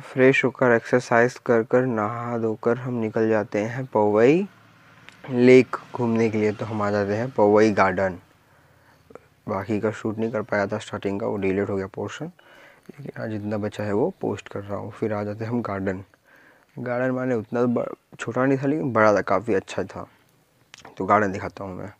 Fresh होकर exercise कर कर नहा धोकर हम निकल जाते हैं पवई लेक घूमने के लिए तो हम आ जाते हैं पवई गार्डन बाकी का शूट नहीं कर पाया था स्टार्टिंग का, वो डिलीट हो गया पोर्शन लेकिन आज जितना बचा है वो पोस्ट कर रहा हूँ, फिर आ जाते हैं हम गार्डन गार्डन माने उतना तो छोटा नहीं था, लेकिन बड़ा था, काफ़ी अच्छा था। तो गार्डन दिखाता हूँ मैं।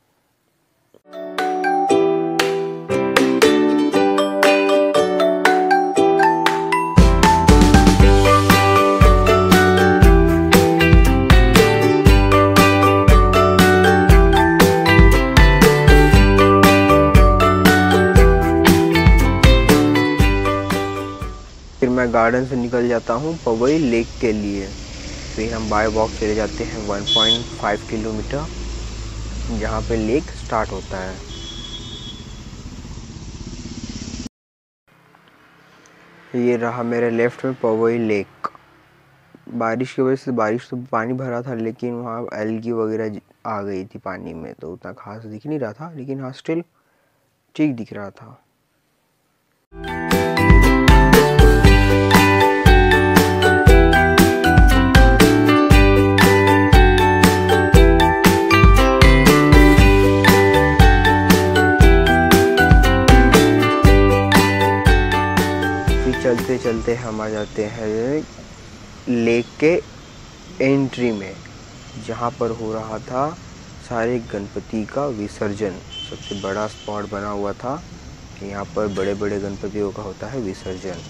फिर मैं गार्डन से निकल जाता हूँ पवई लेक के लिए। फिर हम बाय वॉक चले जाते हैं 1.5 किलोमीटर, जहाँ पे लेक स्टार्ट होता है। ये रहा मेरे लेफ़्ट में पवई लेक बारिश की वजह से बारिश तो पानी भरा था, लेकिन वहाँ एलगी वगैरह आ गई थी पानी में तो उतना खास दिख नहीं रहा था, लेकिन हाँ स्टिल ठीक दिख रहा था। चलते चलते हम आ जाते हैं लेक के एंट्री में, जहाँ पर हो रहा था सारे गणपति का विसर्जन। सबसे बड़ा स्पॉट बना हुआ था कि यहाँ पर बड़े बड़े गणपतियों का होता है विसर्जन।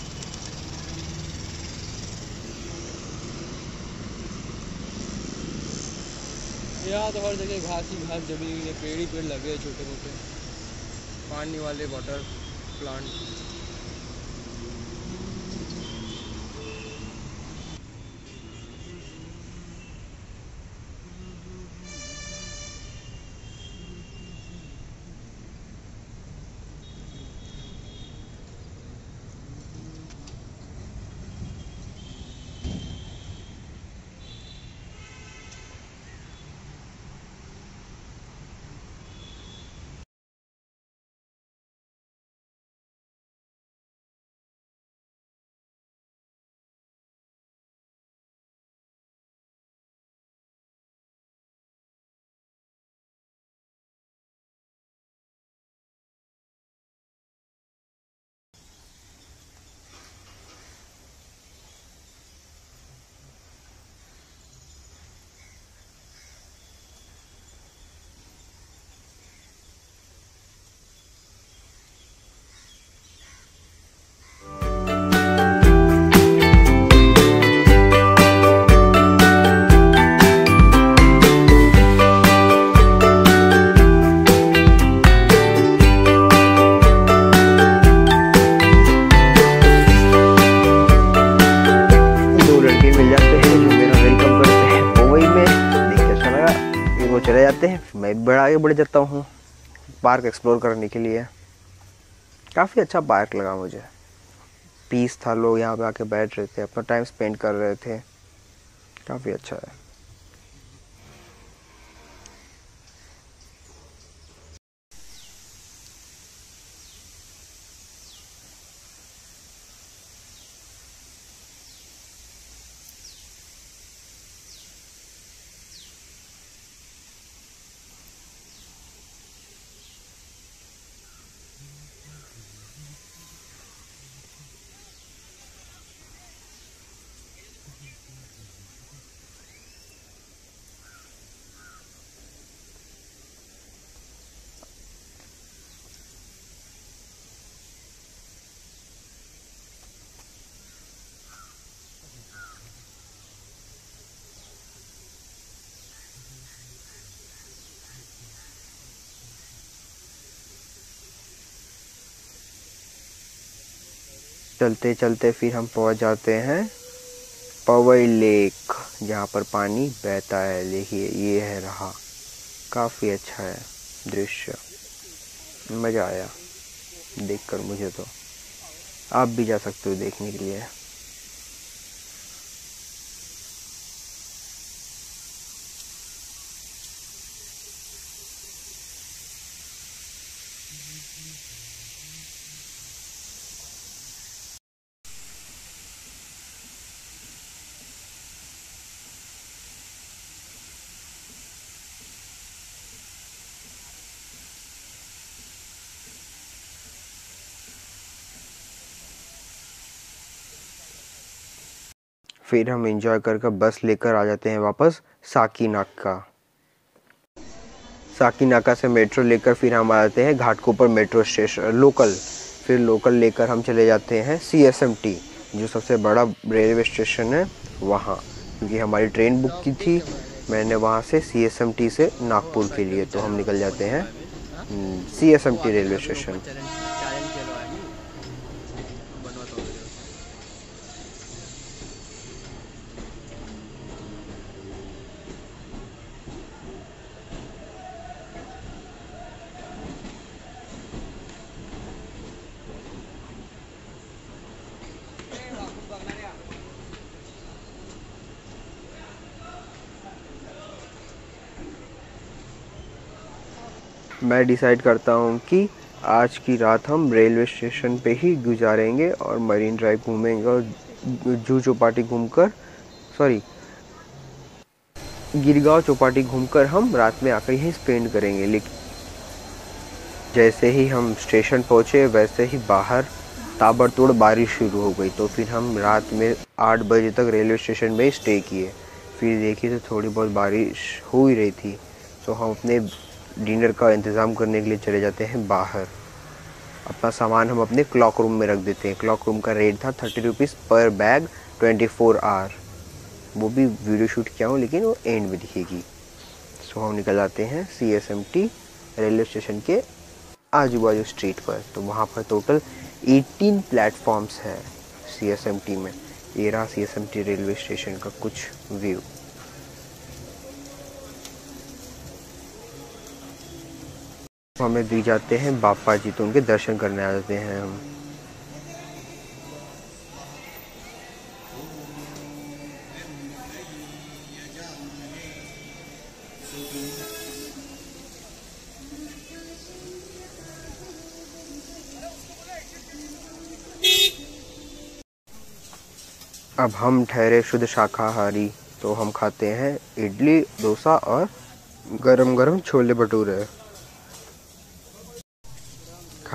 तो हर जगह घास ही घास जमी हुई है, पेड़ ही पेड़ लगे छोटे मोटे पानी वाले वाटर प्लांट बढ़ जाता हूँ पार्क एक्सप्लोर करने के लिए। काफ़ी अच्छा पार्क लगा मुझे। पीस था, लोग यहाँ पे आके बैठ रहे थे, अपना टाइम स्पेंड कर रहे थे। काफ़ी अच्छा है। चलते चलते फिर हम पहुँच जाते हैं पवई लेक, जहाँ पर पानी बहता है। देखिए, ये है रहा। काफ़ी अच्छा है दृश्य। मज़ा आया देखकर मुझे तो। आप भी जा सकते हो देखने के लिए। फिर हम इंजॉय कर कर बस लेकर आ जाते हैं वापस साकी नाका साकी नाका से मेट्रो लेकर फिर हम आ जाते हैं घाटकोपर मेट्रो स्टेशन लोकल फिर लोकल लेकर हम चले जाते हैं सी एस एम टी जो सबसे बड़ा रेलवे स्टेशन है वहाँ। क्योंकि हमारी ट्रेन बुक की थी, मैंने वहाँ से सी एस एम टी से नागपुर के लिए तो हम निकल जाते हैं C S M T railway station मैं डिसाइड करता हूँ कि आज की रात हम रेलवे स्टेशन पे ही गुजारेंगे और मरीन ड्राइव घूमेंगे और जू चौपाटी घूमकर सॉरी गिरगांव चौपाटी घूमकर हम रात में आकर यहीं स्पेंड करेंगे। लेकिन जैसे ही हम स्टेशन पहुँचे, वैसे ही बाहर ताबड़तोड़ बारिश शुरू हो गई तो फिर हम रात में आठ बजे तक रेलवे स्टेशन में स्टे किए। फिर देखिए तो थोड़ी बहुत बारिश हो ही रही थी। तो हम अपने डिनर का इंतज़ाम करने के लिए चले जाते हैं बाहर। अपना सामान हम अपने क्लॉक रूम में रख देते हैं। क्लॉक रूम का रेट था थर्टी रुपीज़ पर बैग ट्वेंटी फोर आवर वो भी वीडियो शूट किया हूँ, लेकिन वो एंड में दिखेगी। सो हम निकल जाते हैं C S M T railway station के आजू बाजू स्ट्रीट पर। तो वहाँ पर टोटल 18 प्लेटफॉर्म्स हैं सी एस एम टी में। ये रहा C S M T railway station का कुछ व्यू हमें दी जाते हैं, बापा जी तो उनके दर्शन करने आ जाते हैं हम। अब हम ठहरे शुद्ध शाकाहारी तो हम खाते हैं इडली, डोसा और गरम गरम छोले भटूरे।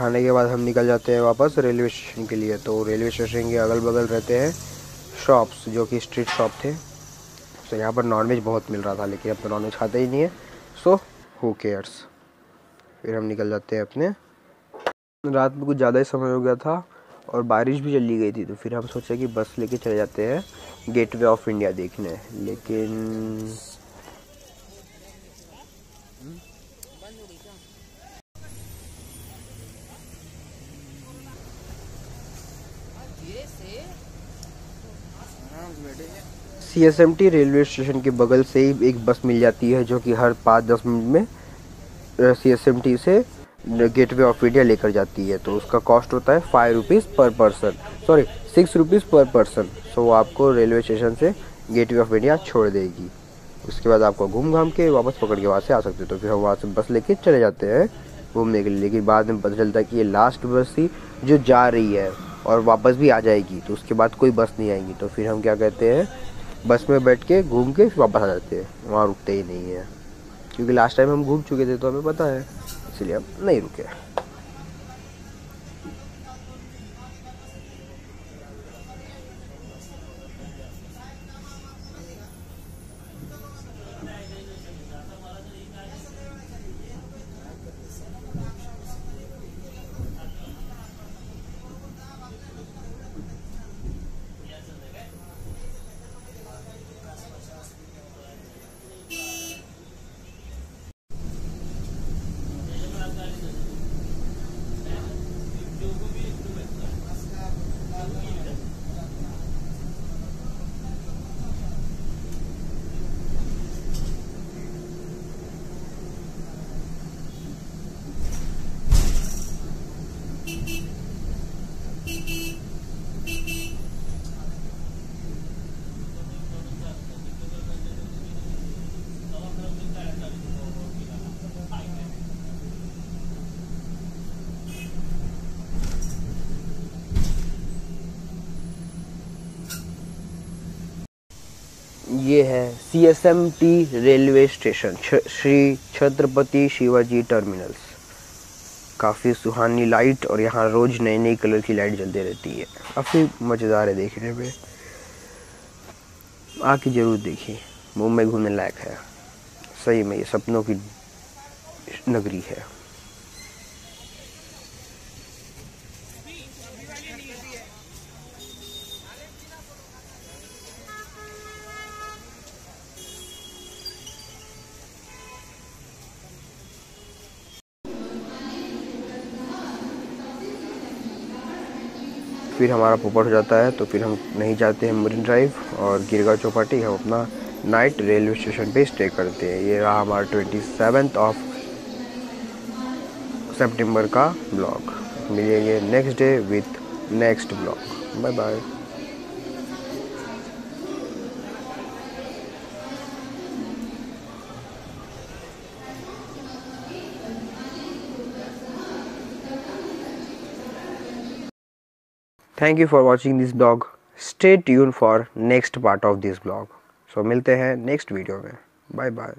खाने के बाद हम निकल जाते हैं वापस रेलवे स्टेशन के लिए। तो रेलवे स्टेशन के अगल बगल रहते हैं शॉप्स, जो कि स्ट्रीट शॉप थे। तो यहाँ पर नॉनवेज बहुत मिल रहा था, लेकिन अब तो नॉनवेज खाते ही नहीं है। सो हु केयर्स फिर हम निकल जाते हैं अपने। रात में कुछ ज़्यादा ही समय हो गया था और बारिश भी चली गई थी तो फिर हम सोचे कि बस लेके चले जाते हैं गेटवे ऑफ़ इंडिया देखने। लेकिन C S M T railway station के बगल से ही एक बस मिल जाती है जो कि हर पाँच दस मिनट में सी एस एम टी से गेटवे ऑफ़ इंडिया लेकर जाती है। तो उसका कॉस्ट होता है five rupees per person, sorry, six rupees per person. So वो आपको रेलवे स्टेशन से गेटवे ऑफ़ इंडिया छोड़ देगी। उसके बाद आपको घूम घाम के वापस पकड़ के वहाँ से आ सकते हो। तो फिर हम वहाँ से बस लेके चले जाते हैं घूमने के लिए। लेकिन बाद में पता चलता है कि ये लास्ट बस थी जो जा रही है और वापस भी आ जाएगी तो उसके बाद कोई बस नहीं आएगी। तो फिर हम क्या कहते हैं, बस में बैठ के घूम के फिर वापस आ जाते हैं। वहाँ रुकते ही नहीं है। क्योंकि लास्ट टाइम हम घूम चुके थे तो हमें पता है। इसलिए हम नहीं रुके। ये है C S M T railway station Shri Chhatrapati Shivaji terminals. काफ़ी सुहानी लाइट और यहाँ रोज़ नई नई कलर की लाइट जलती रहती है। काफ़ी मज़ेदार है देखने में। आके ज़रूर देखिए। मुंबई घूमने लायक है। सही में ये सपनों की नगरी है। फिर हमारा पोपट हो जाता है तो फिर हम नहीं जाते हैं मरीन ड्राइव और गिरगा चौपाटी। हम अपना नाइट रेलवे स्टेशन पे स्टे करते हैं। ये रहा हमारा ट्वेंटी सेवेंथ ऑफ़ सेप्टेम्बर का ब्लॉग मिलेंगे next day with next blog bye bye thank you for watching this blog stay tune for next part of this blog so मिलते हैं नेक्स्ट वीडियो में. Bye bye